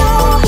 more